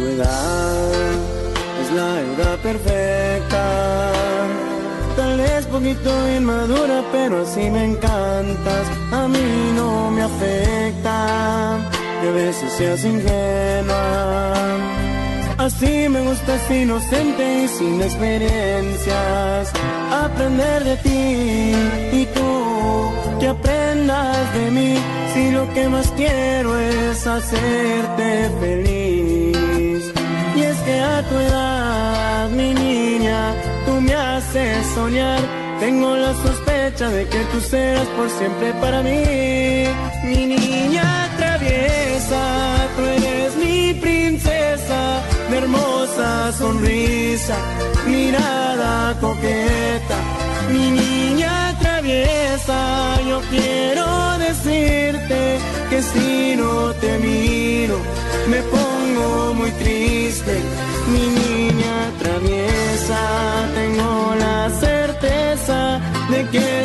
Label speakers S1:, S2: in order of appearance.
S1: Tu edad es la edad perfecta. Tal vez poquito inmadura, pero así me encantas. A mí no me afecta que a veces seas ingenua. Así me gustas inocente y sin experiencias. Aprender de ti y tú que aprendas de mí. Si lo que más quiero es hacerte feliz. A tu edad, mi niña, tú me haces soñar. Tengo la sospecha de que tú serás por siempre para mí. Mi niña traviesa, tú eres mi princesa, mi hermosa sonrisa, mirada coqueta. Mi niña traviesa, yo quiero decirte que si no te miro, me pongo triste. Mi niña traviesa, tengo la certeza de que